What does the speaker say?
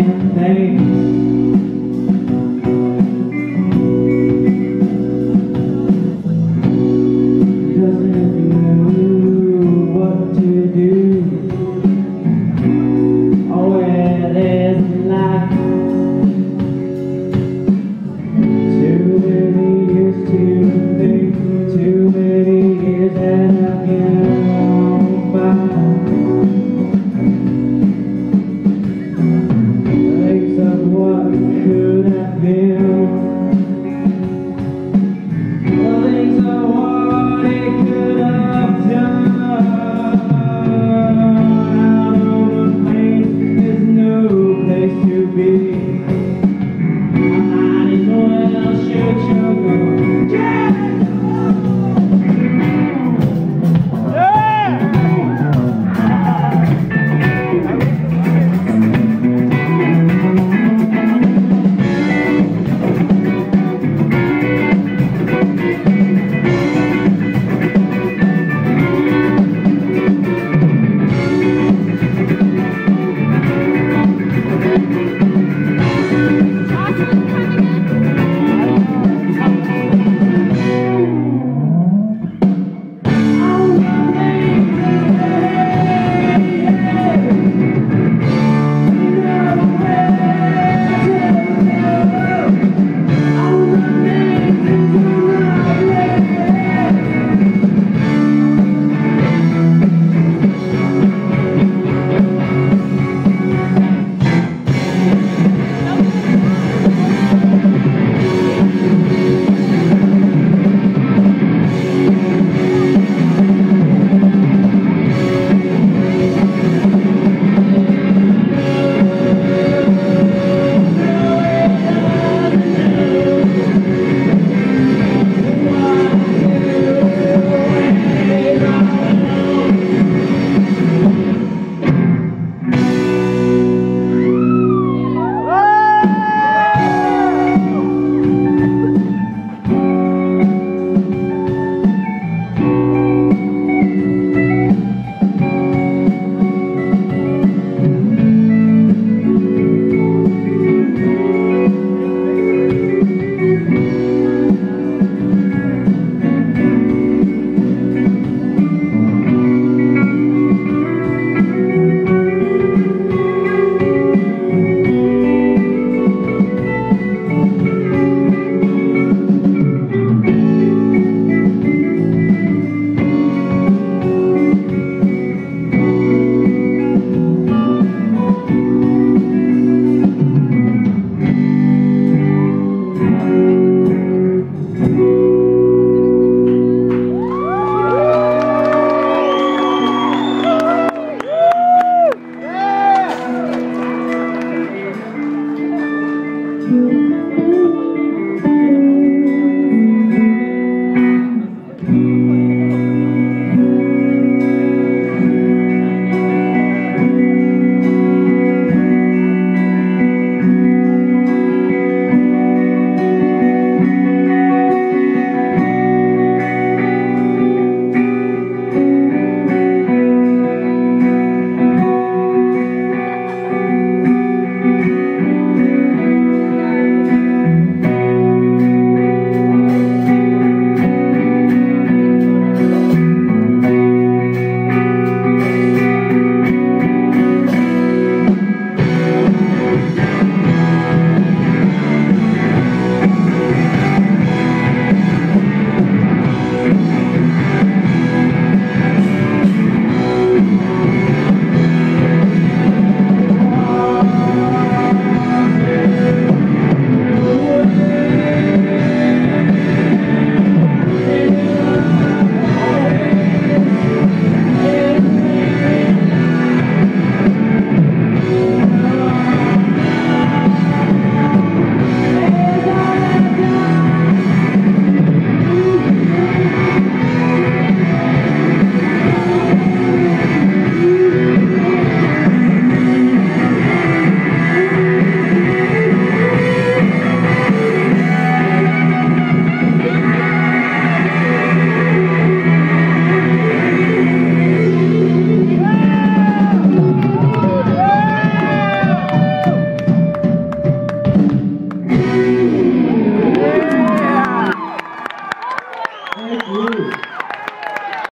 and thanks.